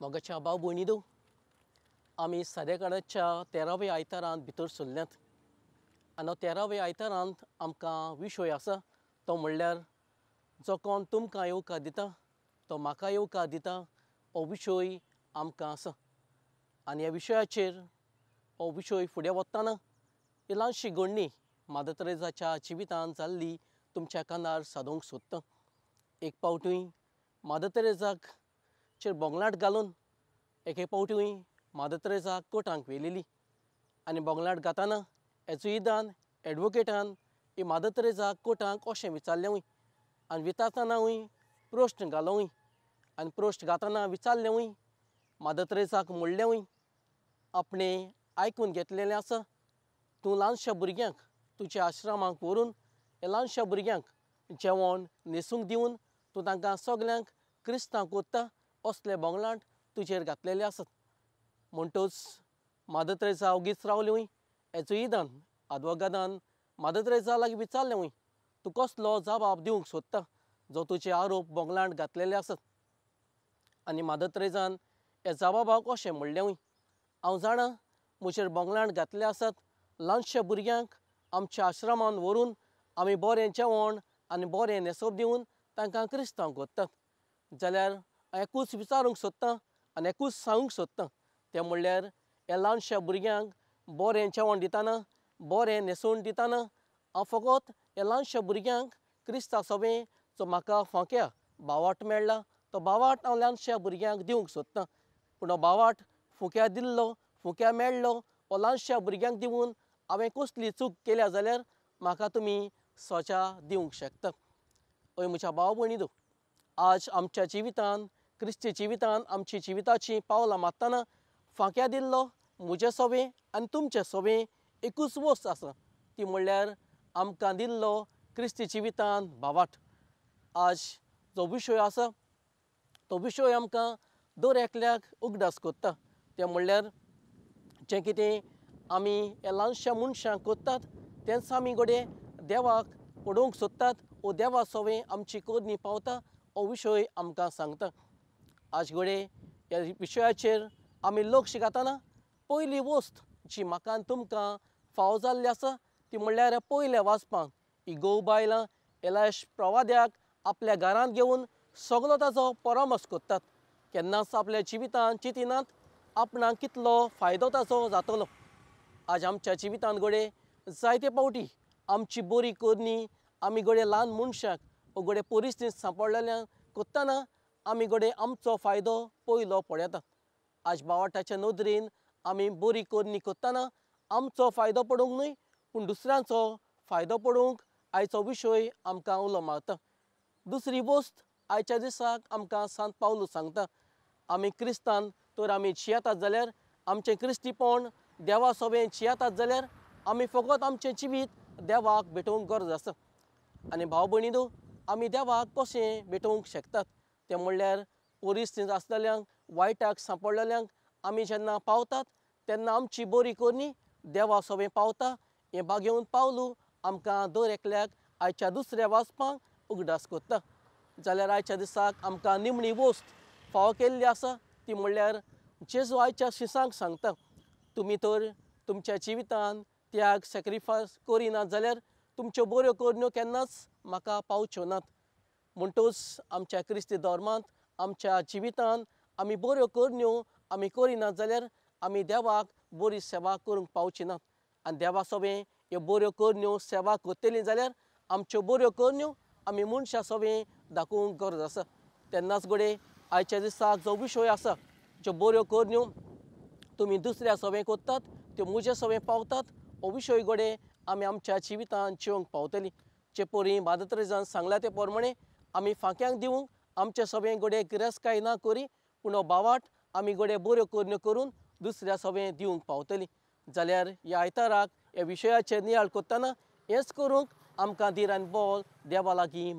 मोगाच्या भाव भयणीदो आमी सादेकाडाच्या तेराव्या आयतारांत भितर सरल्यांत। आनी हो तेराव्या आयतारांत आमकां विशय आसा तो म्हणल्यार जो कोण तुमकां येवकार दिता तो म्हाका येवकार दिता हो विशय आमकां आसा। आनी ह्या विशयाचेर हो विशय फुडें वतना इल्लीशी घडणी मादर तेरेसाच्या जिवितांत जाल्ली तुमच्या कानार सादूंक सोदतां। एक फावटी मादर चेर बोगलाट घालून एके फावटी मादर तेरेसाक कोर्टांक व्हेलेली आनी बोगलाट घातना एजुईदान एडवोकेटान ही मादर तेरेसाक अशें विचारलेंवूय आनी विचारतना वय प्रस्न घालो आनी प्रोश्न घातना विचारलें वय मादर तेरेसाक म्हणलें वय आपणें आयकून घेतलेलें आसा तूं ल्हानशा भुरग्यांक तुज्या आश्रमांक व्हरून ह्या ल्हानशा भुरग्यांक जेवण न्हेसूंक दिवन तूं तांकां सगल्यांक क्रिस्तांव कोत्ता असले बोगलांट तुजेर घातलेले आसात म्हणटच मादर तेरेसा ओगीच रावली वय एजुइदान आदवोगादान मादर लागीं विचारलें वय तूं कसलो जबाब दिवंक सोदता जो तुजे आरोप बोगलांट घातलेले आसात आनी मादत्रेजान हे जबाबाक अशें म्हणलें हांव जाणा म्हजेर बोगलांट घातले आसात ल्हानशा भुरग्यांक आमच्या आश्रमांत व्हरून आमी बरें जेवण आनी बरें न्हेसप दिवन तांकां क्रिस्तांव कोत्तात जाल्यार एकूच विचारूंक सोदतां आनी एकूच सांगूंक सोदतां तें म्हणल्यार ह्या ल्हानशा भुरग्यांक बरें जेवण दिताना बरें न्हेसोवन दिताना हांव फकत ह्या ल्हानशा भुरग्यांक क्रिस्ता सोबें जो म्हाका फांक्या बावाट मेळ्ळा तो बावाट हांव ल्हानशा भुरग्यांक दिवंक सोदतां. पूण हो बावाट फुक्या दिल्लो फुक्या मेळ्ळो हो ल्हानशा भुरग्यांक दिवन हांवें कसली चूक केल्या जाल्यार म्हाका तुमी सजा दिवंक शकता. हय म्हज्या भाव भयणीनो आज आमच्या जिवितांत क्रिस्ती जिवितांत आमची जिविताची पावलां मारतना फांक्या दिल्लो म्हजे सोबें आनी तुमचे सोबें एकूच वस्त आसा. ती म्हणल्यार आमकां दिल्लो क्रिस्ती जिवितांत भावाट. आज जो विशय आसा तो विशय आमकां दर एकल्याक उगडास कोत्ता तें म्हणल्यार जें कितें आमी ह्या ल्हानशा मनशांक कोत्तात तेंच आमी घडये देवाक पडोवंक सोदतात वो देवा सवें आमची कोरणी पावता हो विशय आमकां सांगता. आज ह्या विशयाचेर आमी लोक घातना पयली वस्त जी म्हाका आनी तुमकां फावो जाल्ली आसा ती म्हणल्यार पयल्या वाचपाक. ही गोव बायलां एलायश प्रवाद्याक आपल्या घरांत घेवन सगलो ताचो परामर्श कोत्तात केन्नाच आपल्या जिवितांत चिंतिनात आपणाक कितलो फायदो ताचो जातलो. आज आमच्या जिवितांत घोडये जायते फावटी आमची बरी करणी आमी घोडये ल्हान मनशाक वो घोडये परिस्थितींत सांपडलेल्यान कोत्ताना आमी कडेन आमचो फायदो पयलो पळयता आज बावाटाच्या नदरेन आमी बरी कोदणी कोत्ताना आमचो फायदो पडूंक न्हय पूण दुसऱ्यांचो फायदो पडूंक आयचो विशय आमकां उलो मारता दुसरी वस्त आयच्या दिसाक आमकां सांत पावलो सांगता. आमी क्रिस्तान तर आमी जियेतात जाल्यार आमचें क्रिस्तीपण देवा सोबें जियेतात जाल्यार आमी फकत आमचें जिवीत देवाक भेटोवंक गरज आसा. आनी भाव भयणी आमी देवाक कशें भेटोवंक शकतात? तें म्हणल्यार परिस्थिती आसलेल्यांक वायटाक सांपडलेल्यांक आमी जेन्ना पावतात तेन्ना आमची बरी कोरणी देवा सोबें पावता. हें बागेवन पावलू आमकां दर एकल्याक आयच्या दुसऱ्या वाचपांक उगडास कोत्ता. जाल्यार आयच्या दिसाक आमकां निमणी वस्त फावो केल्ली आसा ती म्हणल्यार जेजू आयच्या शिसांक सांगता तुमी तर तुमच्या जिवितान त्याग सॅक्रिफायस करिनात जाल्यार तुमच्यो बऱ्यो कोरण्यो केन्नाच म्हाका पावच्यो नात. म्हणटच आमच्या क्रिस्ती धर्मांत आमच्या जिवितांत आमी बऱ्यो करण्यो आमी करिनात जाल्यार आमी देवाक बरी सेवा करूंक पावची नात आनी देवा सभें ह्यो बऱ्यो करण्यो सेवा करतली जाल्यार आमच्यो बऱ्यो करण्यो आमी मनशा सभें दाखोवंक गरज आसा. तेन्नाच घोडये आयच्या दिसाक जो विशय आसा ज्यो बऱ्यो करण्यो तुमी दुसऱ्या सभेक कोत्तात त्यो म्हजे सभेक पावतात हो विशय घोडये आमी आमच्या जिवितांत जिवंक पावतली. जे परी मादत्रेजान सांगला ते प्रमाणे आमी फांक्यांक दिवंक आमचे सभेक घोडये गिरेस्तकाय ना करी पूण हो बावाट आमी गोडे बऱ्यो कोदण्यो करून दुसऱ्या सभेक दिवंक पावतली. जाल्यार ह्या आयताराक ह्या विशयाचेर नियाळ करतना हेंच करूंक आमकां धीर आनी बोल देवा लागीं